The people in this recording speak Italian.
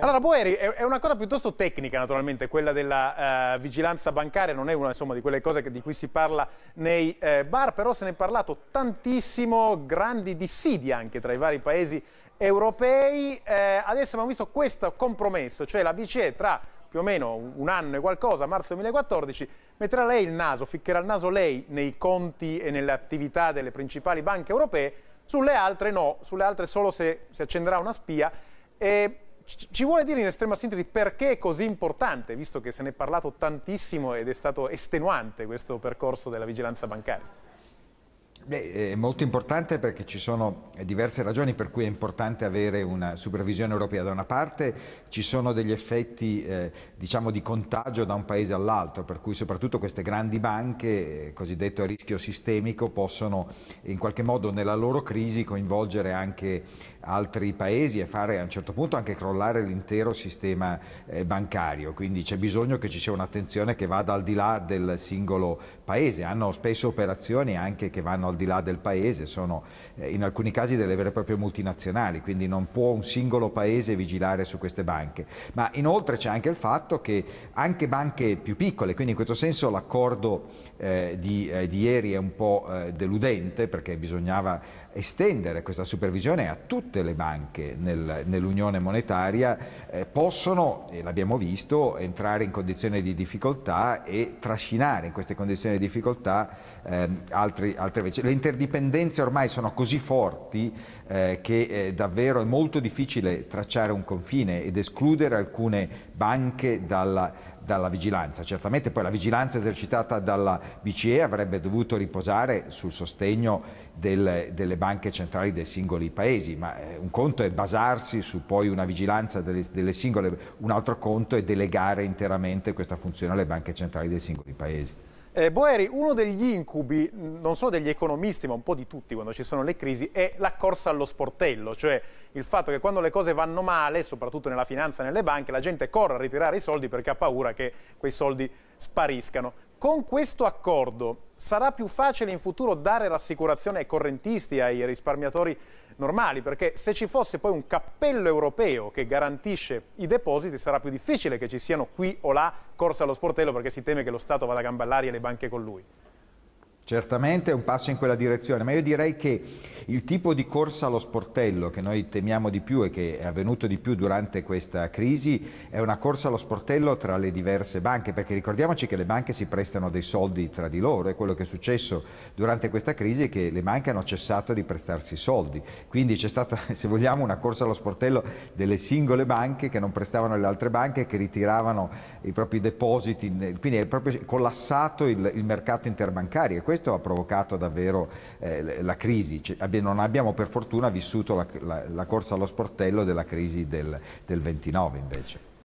Allora, Boeri, è una cosa piuttosto tecnica, naturalmente, quella della uh, vigilanza bancaria, non è una insomma, di quelle cose che, di cui si parla nei eh, bar, però se ne è parlato tantissimo, grandi dissidi anche tra i vari paesi europei. Eh, adesso abbiamo visto questo compromesso, cioè la BCE tra più o meno un anno e qualcosa, marzo 2014, metterà lei il naso, ficcherà il naso lei nei conti e nelle attività delle principali banche europee, sulle altre no, sulle altre solo se si accenderà una spia. E ci vuole dire in estrema sintesi perché è così importante, visto che se ne è parlato tantissimo ed è stato estenuante questo percorso della vigilanza bancaria? Beh, è molto importante perché ci sono diverse ragioni per cui è importante avere una supervisione europea. Da una parte ci sono degli effetti eh, diciamo di contagio da un paese all'altro, per cui soprattutto queste grandi banche, eh, cosiddetto a rischio sistemico, possono in qualche modo nella loro crisi coinvolgere anche altri paesi e fare a un certo punto anche crollare l'intero sistema eh, bancario. Quindi c'è bisogno che ci sia un'attenzione che vada al di là del singolo paese. Hanno spesso operazioni anche che vanno al al di là del paese, sono eh, in alcuni casi delle vere e proprie multinazionali, quindi non può un singolo paese vigilare su queste banche. Ma inoltre c'è anche il fatto che anche banche più piccole, quindi in questo senso l'accordo eh, di, eh, di, ieri è un po' eh, deludente perché bisognava estendere questa supervisione a tutte le banche nel, nell'Unione monetaria, eh, possono, e l'abbiamo visto, entrare in condizioni di difficoltà e trascinare in queste condizioni di difficoltà eh, altri, altre invece. Le interdipendenze ormai sono così forti eh, che eh, davvero è molto difficile tracciare un confine ed escludere alcune banche dalla, dalla vigilanza. Certamente poi la vigilanza esercitata dalla BCE avrebbe dovuto riposare sul sostegno del, delle banche centrali dei singoli paesi, ma eh, un conto è basarsi su poi una vigilanza delle, delle singole, un altro conto è delegare interamente questa funzione alle banche centrali dei singoli paesi. Eh, Boeri, uno degli incubi, non solo degli economisti, ma un po' di tutti quando ci sono le crisi, è la corsa allo sportello, cioè il fatto che quando le cose vanno male, soprattutto nella finanza e nelle banche, la gente corre a ritirare i soldi perché ha paura che quei soldi spariscano. Con questo accordo sarà più facile in futuro dare rassicurazione ai correntisti, ai risparmiatori normali, perché se ci fosse poi un cappello europeo che garantisce i depositi sarà più difficile che ci siano qui o là corsa allo sportello perché si teme che lo Stato vada a gamba all'aria e le banche con lui. Certamente è un passo in quella direzione, ma io direi che il tipo di corsa allo sportello che noi temiamo di più e che è avvenuto di più durante questa crisi è una corsa allo sportello tra le diverse banche, perché ricordiamoci che le banche si prestano dei soldi tra di loro. E quello che è successo durante questa crisi è che le banche hanno cessato di prestarsi soldi, quindi c'è stata, se vogliamo, una corsa allo sportello delle singole banche che non prestavano alle altre banche che ritiravano i propri depositi, quindi è proprio collassato il, il mercato interbancario questo ha provocato davvero eh, la crisi. Cioè, non abbiamo per fortuna vissuto la, la, la, corsa allo sportello della crisi del, del 29 invece.